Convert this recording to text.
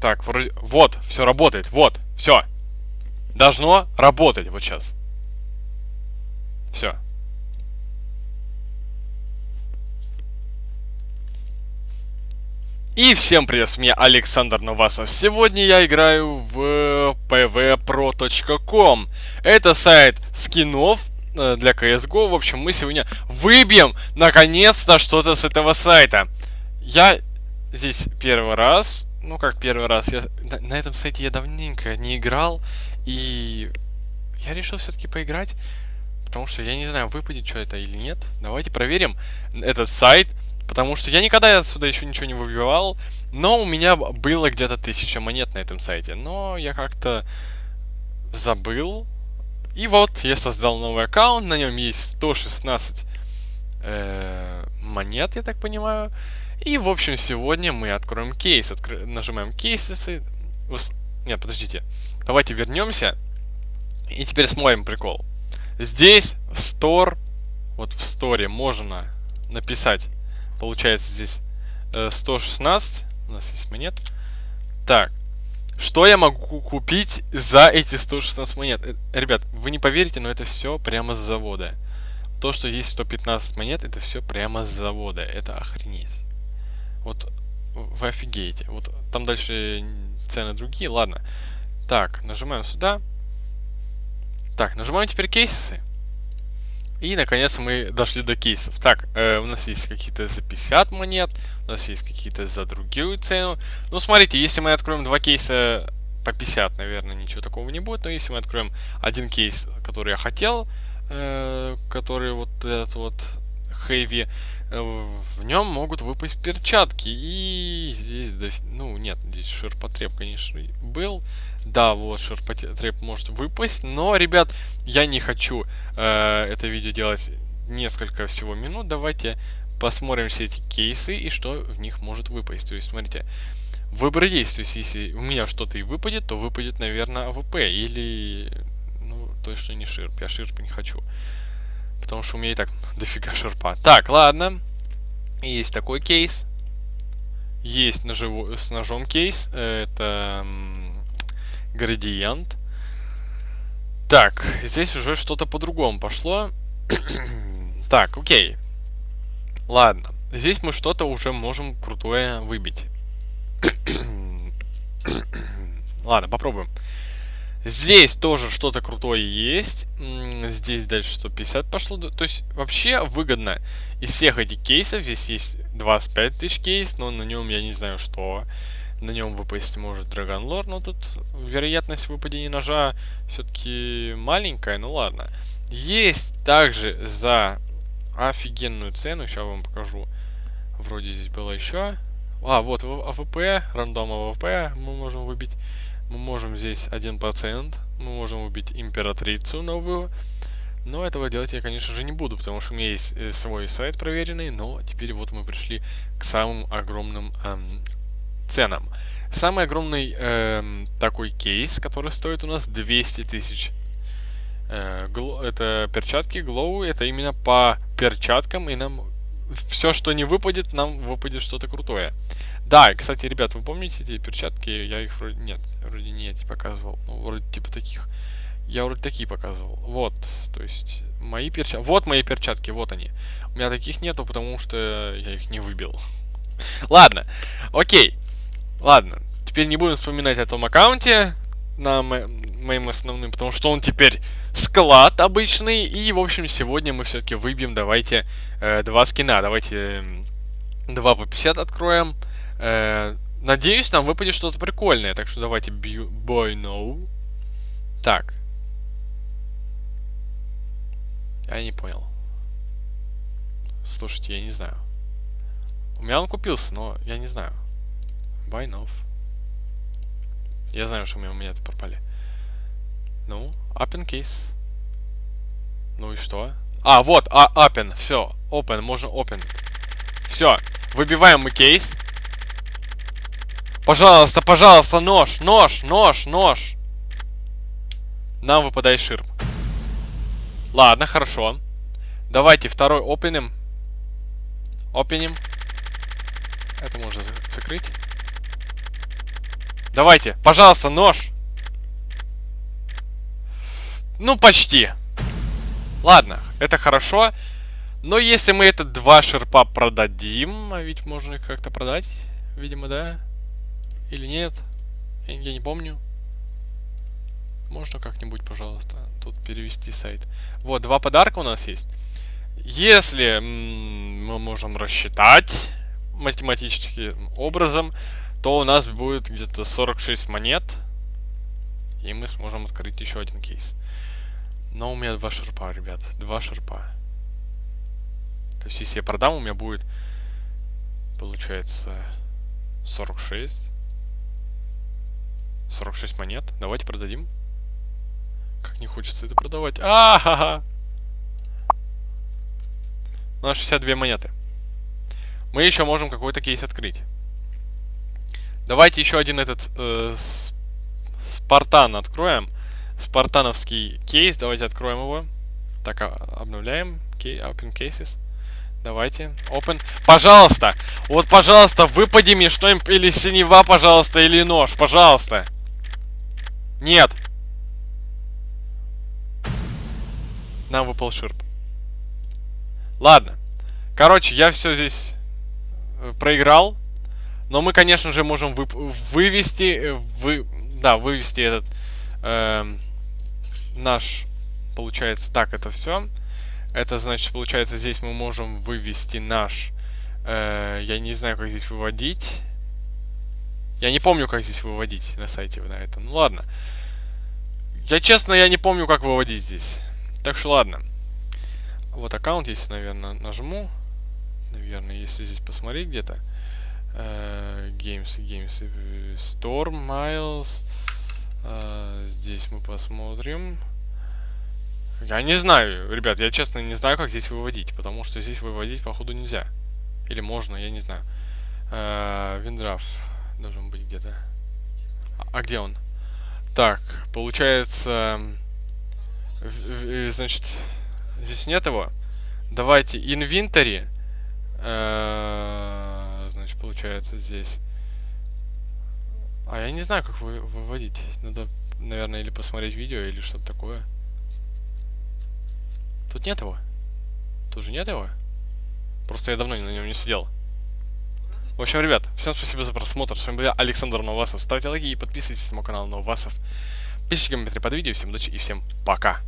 Так, вроде... Вот, все работает, вот, все. Должно работать вот сейчас. Все. И всем привет, с меня Александр Новасов. Сегодня я играю в pvpro.com. Это сайт скинов э, для CSGO. В общем, мы сегодня выбьем наконец-то что-то с этого сайта. Я здесь первый раз. Ну, как первый раз. Я, на, на этом сайте я давненько не играл. И я решил все-таки поиграть. Потому что я не знаю, выпадет что это или нет. Давайте проверим этот сайт. Потому что я никогда отсюда еще ничего не выбивал. Но у меня было где-то тысяча монет на этом сайте. Но я как-то забыл. И вот, я создал новый аккаунт. На нем есть 116 э, монет, я так понимаю. И, в общем, сегодня мы откроем кейс. Откр... Нажимаем кейсы. Нет, подождите. Давайте вернемся. И теперь смотрим прикол. Здесь в Store, вот в Store можно написать Получается здесь э, 116. У нас есть монет. Так. Что я могу купить за эти 116 монет? Э, ребят, вы не поверите, но это все прямо с завода. То, что есть 115 монет, это все прямо с завода. Это охренеть. Вы офигеете. Вот там дальше цены другие. Ладно. Так, нажимаем сюда. Так, нажимаем теперь кейсы. И, наконец, мы дошли до кейсов. Так, э, у нас есть какие-то за 50 монет, у нас есть какие-то за другую цену. Ну, смотрите, если мы откроем два кейса по 50, наверное, ничего такого не будет. Но если мы откроем один кейс, который я хотел, э, который вот этот вот Heavy, э, в нем могут выпасть перчатки. И здесь, ну, нет, здесь ширпотреб, конечно, был. Да, вот, ширпотреб может выпасть. Но, ребят, я не хочу э, это видео делать несколько всего минут. Давайте посмотрим все эти кейсы и что в них может выпасть. То есть, смотрите, выбор есть. То есть, если у меня что-то и выпадет, то выпадет, наверное, АВП. Или, ну, точно не ширп. Я ширп не хочу. Потому что у меня и так дофига ширпа. Так, ладно. Есть такой кейс. Есть ножевой, с ножом кейс. Это градиент. Так, здесь уже что-то по-другому пошло. так, окей. Ладно. Здесь мы что-то уже можем крутое выбить. Ладно, попробуем. Здесь тоже что-то крутое есть. Здесь дальше 150 пошло. То есть вообще выгодно. Из всех этих кейсов здесь есть 25 тысяч кейс, но на нем я не знаю что на нем выпасть может Dragon Lore, но тут вероятность выпадения ножа все-таки маленькая, ну ладно. Есть также за офигенную цену, сейчас вам покажу. Вроде здесь было еще. А, вот АВП, random АВП мы можем выбить. Мы можем здесь 1%. Мы можем убить императрицу новую. Но этого делать я, конечно же, не буду, потому что у меня есть э, свой сайт проверенный. Но теперь вот мы пришли к самым огромным эм, ценам. Самый огромный э, такой кейс, который стоит у нас 200 тысяч. Э, это перчатки Glow, это именно по перчаткам, и нам все, что не выпадет, нам выпадет что-то крутое. Да, кстати, ребят, вы помните эти перчатки? Я их вроде... Нет, вроде не эти показывал. Ну, вроде типа таких. Я вроде такие показывал. Вот, то есть, мои перчатки... Вот мои перчатки, вот они. У меня таких нету, потому что я их не выбил. Ладно, окей. Ладно, теперь не будем вспоминать о том аккаунте на мо моим основным, потому что он теперь склад обычный. И, в общем, сегодня мы все-таки выбьем, давайте, э, два скина. Давайте э, два по 50 откроем. Э, надеюсь, нам выпадет что-то прикольное. Так что давайте boy no. Так. Я не понял. Слушайте, я не знаю. У меня он купился, но я не знаю. Байнов. Я знаю, что у меня монеты пропали. Ну, open case. Ну и что? А, вот, а, open, все, open, можно open. Все, выбиваем мы кейс. Пожалуйста, пожалуйста, нож, нож, нож, нож. Нам выпадает ширп. Ладно, хорошо. Давайте второй опеним. Опеним. Это можно закрыть. Давайте, пожалуйста, нож. Ну, почти. Ладно, это хорошо. Но если мы это два шерпа продадим, а ведь можно их как-то продать, видимо, да? Или нет? Я, я не помню. Можно как-нибудь, пожалуйста, тут перевести сайт. Вот, два подарка у нас есть. Если мы можем рассчитать математическим образом, то у нас будет где-то 46 монет. И мы сможем открыть еще один кейс. Но у меня два шерпа, ребят. Два шерпа. То есть, если я продам, у меня будет, получается, 46. 46 монет. Давайте продадим. Как не хочется это продавать. А, -ха -ха. У нас 62 монеты. Мы еще можем какой-то кейс открыть. Давайте еще один этот э, Спартан откроем. Спартановский кейс. Давайте откроем его. Так, а, обновляем. Open cases. Давайте. Open. Пожалуйста. Вот, пожалуйста, выпади мне что-нибудь. Или синева, пожалуйста, или нож. Пожалуйста. Нет. Нам выпал ширп. Ладно. Короче, я все здесь э, проиграл. Но мы, конечно же, можем вы, вывести, э, вы, да, вывести этот э, наш, получается, так, это все. Это значит, получается, здесь мы можем вывести наш, э, я не знаю, как здесь выводить. Я не помню, как здесь выводить на сайте на этом. Ну ладно. Я честно, я не помню, как выводить здесь. Так что ладно. Вот аккаунт, если, наверное, нажму. Наверное, если здесь посмотреть где-то. Uh, games, Games, Storm, Miles. Uh, здесь мы посмотрим. Я не знаю, ребят, я честно не знаю, как здесь выводить, потому что здесь выводить, походу, нельзя. Или можно, я не знаю. Uh, Виндраф должен быть где-то. А, а где он? Так, получается... Значит, здесь нет его. Давайте инвентарь. Э, значит, получается здесь. А я не знаю, как вы выводить. Надо, наверное, или посмотреть видео, или что-то такое. Тут нет его. Тут же нет его. Просто я давно на нем не сидел. В общем, ребят, всем спасибо за просмотр. С вами был я, Александр Новасов. Ставьте лайки и подписывайтесь на мой канал Новасов. Пишите комментарии под видео. Всем удачи и всем пока.